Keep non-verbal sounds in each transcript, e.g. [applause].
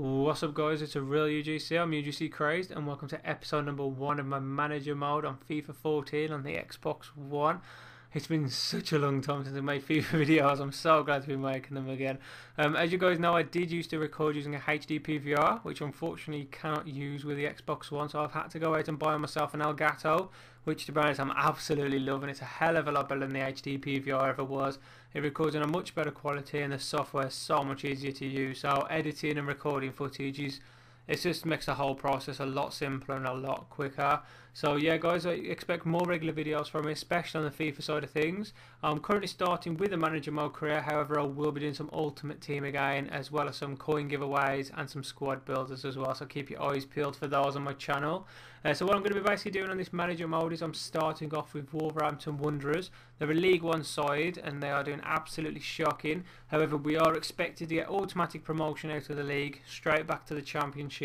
What's up guys, it's a real UGC, I'm UGC Crazed and welcome to episode number one of my manager mode on FIFA 14 on the Xbox One. It's been such a long time since I made FIFA [laughs] videos, I'm so glad to be making them again. Um, as you guys know I did used to record using a HD PVR which unfortunately cannot use with the Xbox One so I've had to go out and buy myself an Elgato which to be honest I'm absolutely loving. It's a hell of a lot better than the HD PVR ever was. It records in a much better quality and the software is so much easier to use. So editing and recording footage is it just makes the whole process a lot simpler and a lot quicker. So yeah guys, I expect more regular videos from me, especially on the FIFA side of things. I'm currently starting with a manager mode career, however I will be doing some ultimate team again, as well as some coin giveaways and some squad builders as well, so keep your eyes peeled for those on my channel. Uh, so what I'm going to be basically doing on this manager mode is I'm starting off with Wolverhampton Wanderers. They're a League One side and they are doing absolutely shocking. However, we are expected to get automatic promotion out of the league, straight back to the Championship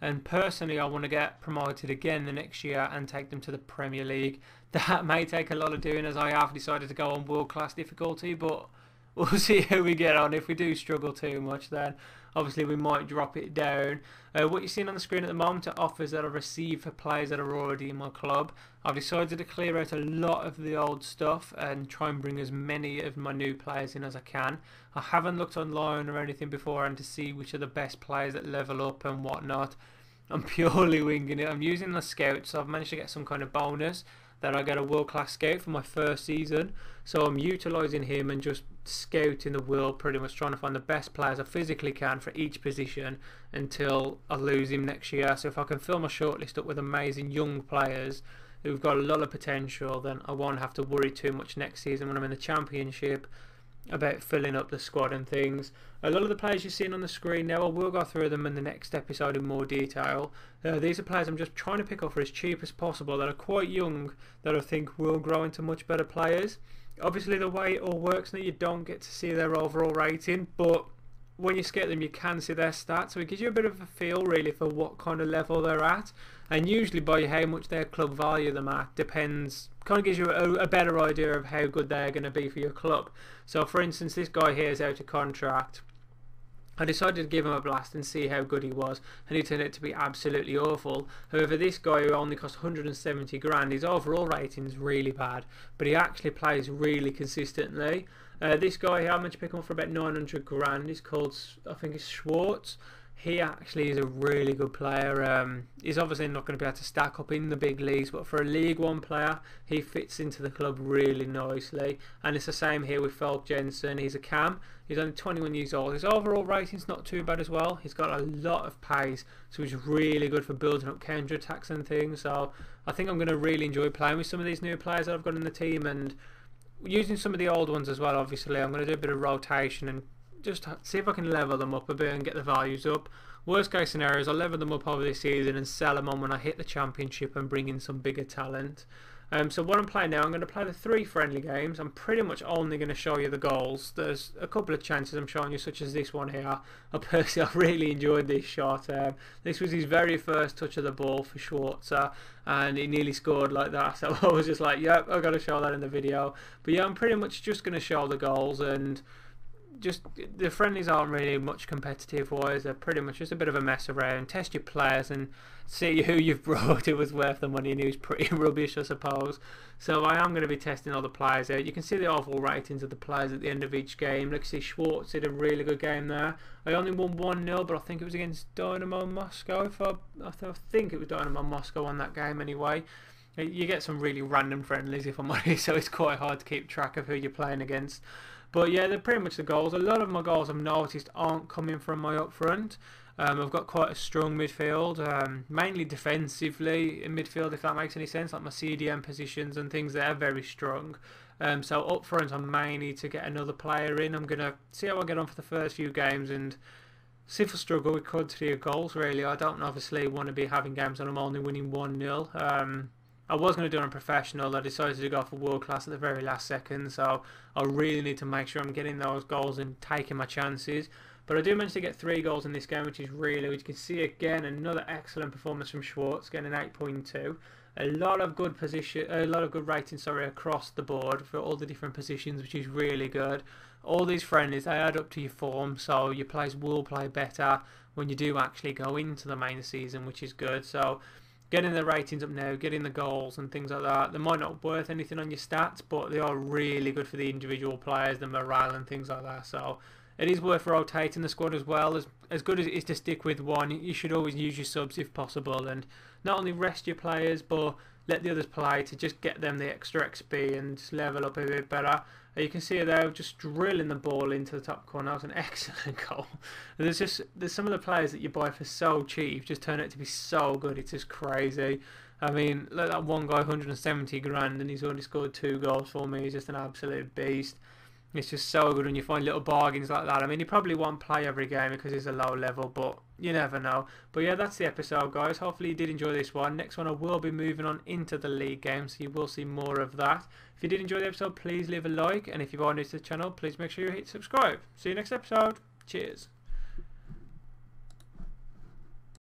and personally I want to get promoted again the next year and take them to the Premier League. [laughs] That may take a lot of doing as I have decided to go on world class difficulty but [laughs] we'll see how we get on. If we do struggle too much then obviously we might drop it down. Uh, what you're seeing on the screen at the moment are offers that I've received for players that are already in my club. I've decided to clear out a lot of the old stuff and try and bring as many of my new players in as I can. I haven't looked online or anything beforehand to see which are the best players that level up and whatnot. I'm [laughs] purely winging it. I'm using the scouts. so I've managed to get some kind of bonus that I get a world class scout for my first season. So I'm utilising him and just scouting the world, pretty much trying to find the best players I physically can for each position until I lose him next year. So if I can fill my shortlist up with amazing young players who've got a lot of potential, then I won't have to worry too much next season when I'm in the championship about filling up the squad and things. A lot of the players you're seeing on the screen now, I will go through them in the next episode in more detail. Uh, these are players I'm just trying to pick up for as cheap as possible that are quite young that I think will grow into much better players. Obviously, the way it all works now, you don't get to see their overall rating, but when you skate them, you can see their stats, so it gives you a bit of a feel really for what kind of level they're at. And usually, by how much their club value them at, depends, kind of gives you a, a better idea of how good they're going to be for your club. So, for instance, this guy here is out of contract. I decided to give him a blast and see how good he was, and he turned out to be absolutely awful. However, this guy who only cost 170 grand, his overall rating is really bad, but he actually plays really consistently. Uh, this guy here, I meant to pick him up for about 900 grand. He's called, I think it's Schwartz he actually is a really good player. Um, he's obviously not going to be able to stack up in the big leagues, but for a League One player, he fits into the club really nicely. And it's the same here with Falk Jensen. He's a cam. He's only 21 years old. His overall rating's not too bad as well. He's got a lot of pace, so he's really good for building up counter attacks and things. So I think I'm going to really enjoy playing with some of these new players that I've got in the team and using some of the old ones as well. Obviously, I'm going to do a bit of rotation and just see if I can level them up a bit and get the values up. Worst case scenario is I'll level them up over this season and sell them on when I hit the championship and bring in some bigger talent. Um, so what I'm playing now, I'm going to play the three friendly games. I'm pretty much only going to show you the goals. There's a couple of chances I'm showing you, such as this one here. I personally [laughs] I really enjoyed this shot. Um, this was his very first touch of the ball for Schwarzer, and he nearly scored like that. [laughs] So I was just like, yep, I've got to show that in the video. But yeah, I'm pretty much just going to show the goals and just the friendlies aren't really much competitive wise. They're pretty much just a bit of a mess around. Test your players and see who you've [laughs] brought who was worth the money and who's pretty [laughs] rubbish, I suppose. So I am going to be testing all the players out. You can see the overall ratings of the players at the end of each game. Look, see Schwartz did a really good game there. I only won 1 0, but I think it was against Dynamo Moscow. If I, I think it was Dynamo Moscow on that game anyway. You get some really random friendlies if I'm [laughs] honest, so it's quite hard to keep track of who you're playing against. But yeah, they're pretty much the goals. A lot of my goals I've noticed aren't coming from my up front. Um, I've got quite a strong midfield, um, mainly defensively in midfield, if that makes any sense. Like my CDM positions and things, they're very strong. Um, so up front, I may need to get another player in. I'm going to see how I get on for the first few games and see if I struggle with quantity of goals, really. I don't obviously want to be having games and I'm only winning 1-0. Um, I was going to do it on professional. I decided to go for world class at the very last second. So I really need to make sure I'm getting those goals and taking my chances. But I do manage to get three goals in this game, which is really, which you can see again, another excellent performance from Schwartz, getting an 8.2 a lot of good position, a lot of good rating, sorry, across the board for all the different positions, which is really good. All these friendlies they add up to your form, so your players will play better when you do actually go into the main season, which is good. So getting the ratings up now, getting the goals and things like that. They might not worth anything on your stats, but they are really good for the individual players, the morale and things like that. So it is worth rotating the squad as well. As as good as it is to stick with one, you should always use your subs if possible, and not only rest your players, but let the others play to just get them the extra XP and level up a bit better. You can see there just drilling the ball into the top corner. That was an [laughs] excellent goal. And there's just there's some of the players that you buy for so cheap just turn out to be so good. It's just crazy. I mean, let that one guy 170 grand and he's already scored two goals for me. He's just an absolute beast. It's just so good when you find little bargains like that. I mean, you probably won't play every game because it's a low level, but you never know. But yeah, that's the episode, guys. Hopefully you did enjoy this one. Next one, I will be moving on into the league game, so you will see more of that. If you did enjoy the episode, please leave a like, and if you are new to the channel, please make sure you hit subscribe. See you next episode. Cheers.